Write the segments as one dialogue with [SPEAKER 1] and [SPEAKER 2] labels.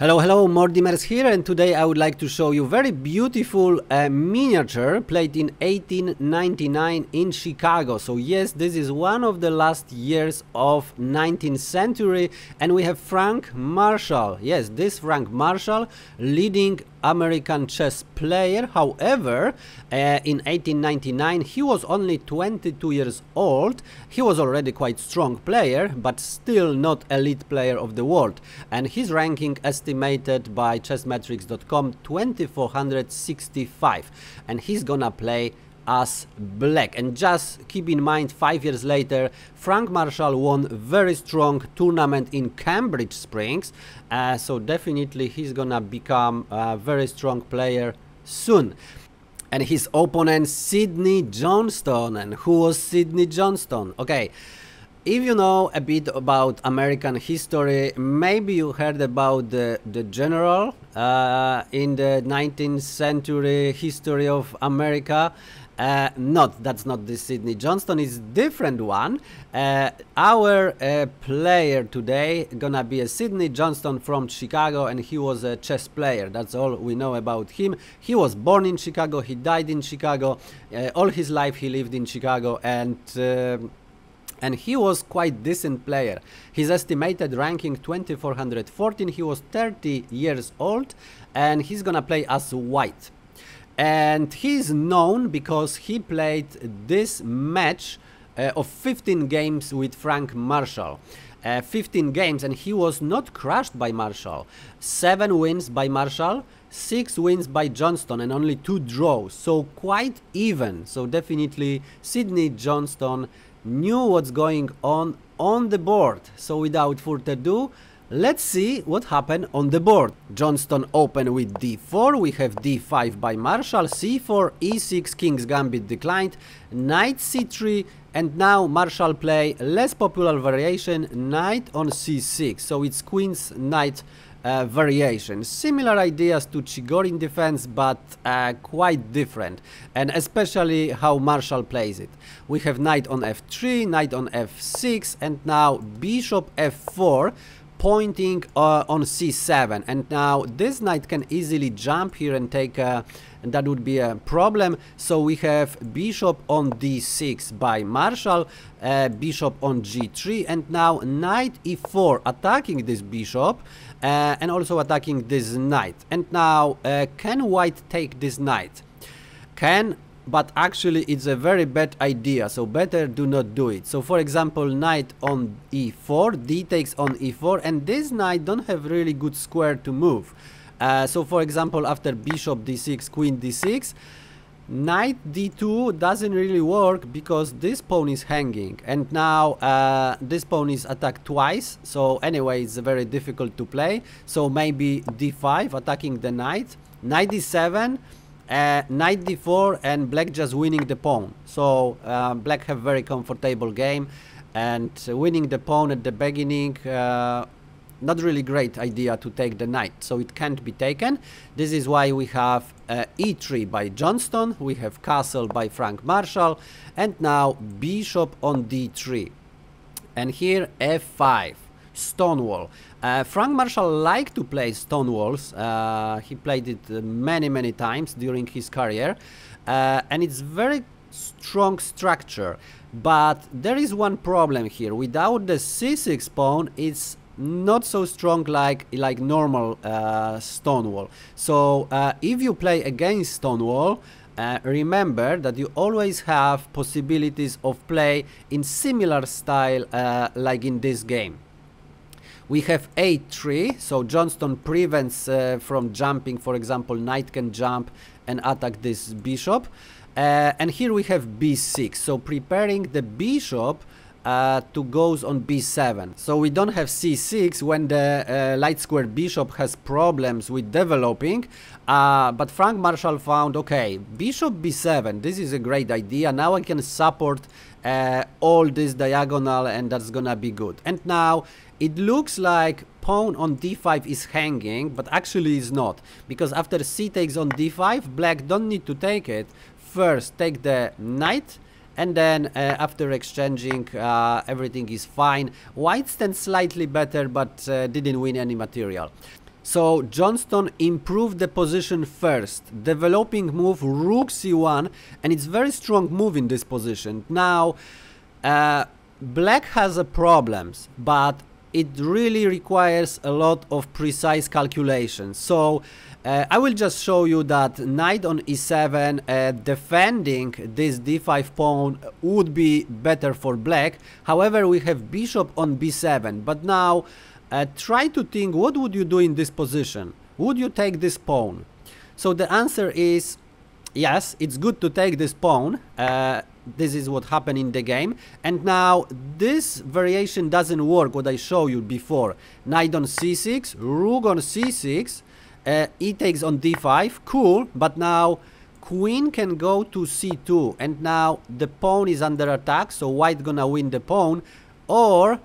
[SPEAKER 1] Hello, hello, Mordimers here and today I would like to show you very beautiful uh, miniature played in 1899 in Chicago. So yes, this is one of the last years of 19th century and we have Frank Marshall. Yes, this Frank Marshall leading American chess player. However, uh, in 1899 he was only 22 years old. He was already quite strong player, but still not elite player of the world. And his ranking estimated by chessmetrics.com 2465. And he's gonna play as black. And just keep in mind five years later Frank Marshall won a very strong tournament in Cambridge Springs. Uh, so definitely he's gonna become a very strong player soon. And his opponent Sidney Johnston. And who was Sidney Johnston? Okay if you know a bit about American history, maybe you heard about the, the general uh, in the 19th century history of America. Uh, not, that's not the Sidney Johnston, is different one. Uh, our uh, player today gonna be a Sidney Johnston from Chicago and he was a chess player. That's all we know about him. He was born in Chicago, he died in Chicago. Uh, all his life he lived in Chicago and uh, and he was quite decent player. His estimated ranking 2414, he was 30 years old and he's gonna play as white. And he's known because he played this match uh, of 15 games with Frank Marshall. Uh, 15 games and he was not crushed by Marshall. 7 wins by Marshall, 6 wins by Johnston and only 2 draws. So quite even. So definitely Sidney Johnston knew what's going on on the board. So without further ado, let's see what happened on the board. Johnston opened with d4, we have d5 by Marshall, c4, e6, king's gambit declined, knight c3, and now Marshall play less popular variation, knight on c6. So it's queen's knight uh, variation. Similar ideas to Chigorin defense, but uh, quite different, and especially how Marshall plays it. We have knight on f3, knight on f6, and now bishop f4, pointing uh, on c7 and now this knight can easily jump here and take a and that would be a problem. So we have bishop on d6 by Marshall uh, bishop on g3 and now knight e4 attacking this bishop uh, and also attacking this knight. And now uh, can white take this knight? Can but actually it's a very bad idea so better do not do it. So for example knight on e4 d takes on e4 and this knight don't have really good square to move. Uh, so for example after bishop d6 queen d6 knight d2 doesn't really work because this pawn is hanging. And now uh, this pawn is attacked twice so anyway it's very difficult to play. So maybe d5 attacking the knight knight d7 uh, knight d4 and black just winning the pawn. So uh, black have very comfortable game and winning the pawn at the beginning uh, not really great idea to take the knight. So it can't be taken. This is why we have uh, e3 by Johnston we have castle by Frank Marshall and now bishop on d3 and here f5 Stonewall. Uh, Frank Marshall liked to play Stonewalls. Uh, he played it many, many times during his career. Uh, and it's very strong structure. But there is one problem here. Without the c6 pawn, it's not so strong like like normal uh, Stonewall. So uh, if you play against Stonewall, uh, remember that you always have possibilities of play in similar style uh, like in this game. We have a3, so Johnston prevents uh, from jumping, for example, knight can jump and attack this bishop. Uh, and here we have b6, so preparing the bishop uh, to goes on b7. So we don't have c6 when the uh, light square bishop has problems with developing. Uh, but Frank Marshall found, okay, bishop b7, this is a great idea. Now I can support uh, all this diagonal and that's gonna be good. And now it looks like pawn on d5 is hanging, but actually is not. Because after c takes on d5, black don't need to take it. First, take the knight, and then uh, after exchanging, uh, everything is fine. White stands slightly better, but uh, didn't win any material. So Johnston improved the position first, developing move rook c1, and it's very strong move in this position. Now, uh, black has problems, but it really requires a lot of precise calculations. So uh, I will just show you that knight on e7 uh, defending this d5 pawn would be better for black. However, we have bishop on b7, but now uh, try to think what would you do in this position? Would you take this pawn? So the answer is yes, it's good to take this pawn. Uh, this is what happened in the game and now this variation doesn't work what I showed you before knight on c6 rook on c6 uh, e takes on d5 cool but now queen can go to c2 and now the pawn is under attack so white gonna win the pawn or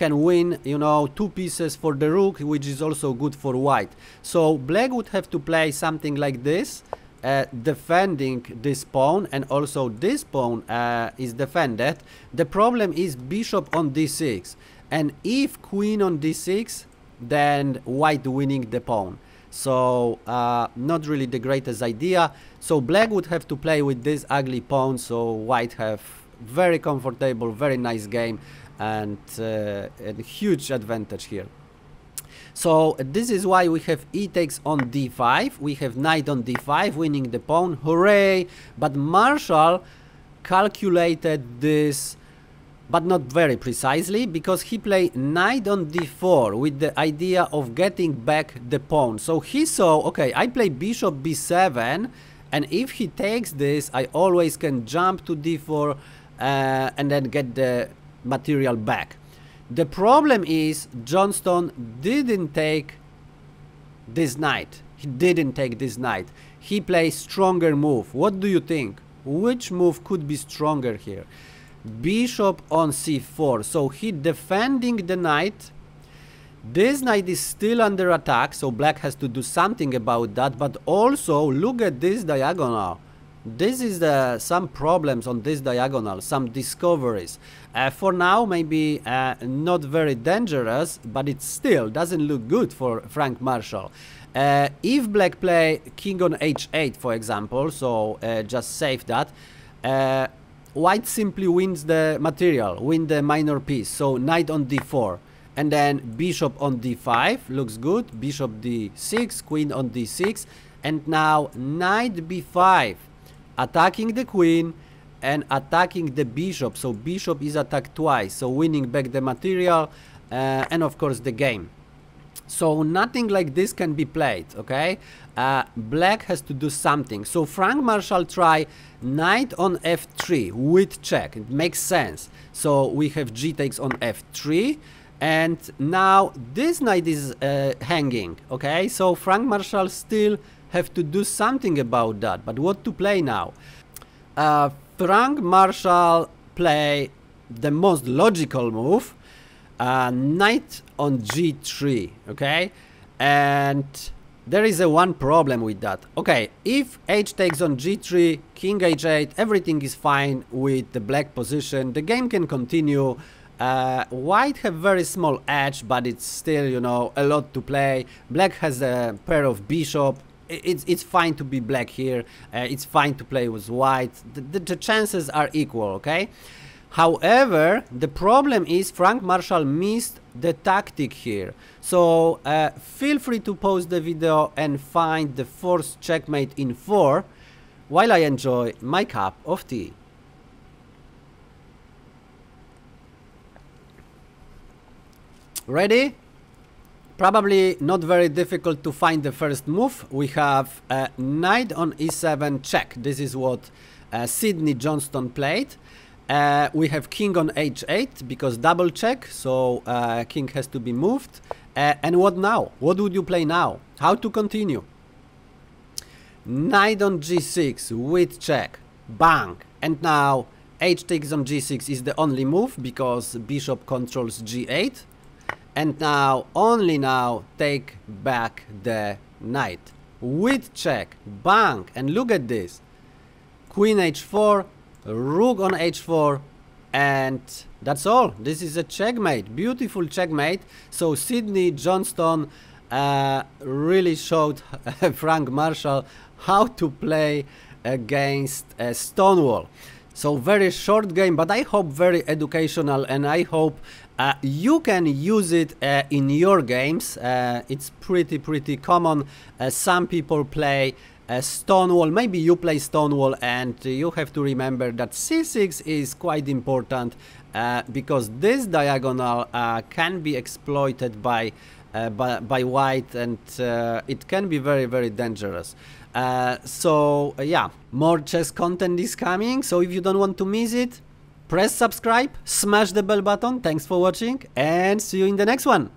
[SPEAKER 1] can win you know two pieces for the rook which is also good for white. So black would have to play something like this uh, defending this pawn and also this pawn uh, is defended. The problem is bishop on d6 and if queen on d6 then white winning the pawn. So uh, not really the greatest idea. So black would have to play with this ugly pawn so white have very comfortable very nice game and uh, a huge advantage here so this is why we have e takes on d5. We have knight on d5 winning the pawn. Hooray! But Marshall calculated this but not very precisely because he played knight on d4 with the idea of getting back the pawn. So he saw, okay, I play bishop b7 and if he takes this, I always can jump to d4 uh, and then get the material back. The problem is Johnston didn't take this knight. He didn't take this knight. He plays stronger move. What do you think? Which move could be stronger here? Bishop on c4. So he defending the knight. This knight is still under attack, so black has to do something about that. But also, look at this diagonal this is the some problems on this diagonal some discoveries. Uh, for now maybe uh, not very dangerous but it still doesn't look good for Frank Marshall. Uh, if black play king on h8 for example so uh, just save that uh, white simply wins the material win the minor piece so knight on d4 and then bishop on d5 looks good bishop d6 queen on d6 and now knight b5 attacking the queen and attacking the bishop. So bishop is attacked twice so winning back the material uh, and of course the game. So nothing like this can be played okay? Uh, black has to do something. So frank marshall try knight on f3 with check. It makes sense. So we have g takes on f3 and now this knight is uh, hanging okay? So frank marshall still have to do something about that. But what to play now? Uh, Frank Marshall play the most logical move, uh, knight on g3, okay? And there is a one problem with that. Okay, if h takes on g3, king h8, everything is fine with the black position. The game can continue. Uh, white have very small edge, but it's still, you know, a lot to play. Black has a pair of bishop, it's it's fine to be black here. Uh, it's fine to play with white. The, the, the, chances are equal, okay? However, the problem is Frank Marshall missed the tactic here. So uh, feel free to pause the video and find the forced checkmate in 4 while I enjoy my cup of tea. Ready? Probably not very difficult to find the first move. We have uh, knight on e7 check. This is what uh, Sidney Johnston played. Uh, we have king on h8 because double check, so uh, king has to be moved. Uh, and what now? What would you play now? How to continue? Knight on g6 with check, bang. And now h takes on g6 is the only move because bishop controls g8 and now only now take back the knight. With check bang and look at this. Queen h4 rook on h4 and that's all. This is a checkmate beautiful checkmate. So sidney johnston uh, really showed Frank Marshall how to play against uh, Stonewall. So very short game, but I hope very educational and I hope uh, you can use it uh, in your games. Uh, it's pretty, pretty common. Uh, some people play uh, Stonewall, maybe you play Stonewall and you have to remember that C6 is quite important uh, because this diagonal can be exploited by, by, by, white and it can be very, very dangerous. So yeah, more chess content is coming. So if you don't want to miss it, press subscribe, smash the bell button. Thanks for watching and see you in the next one.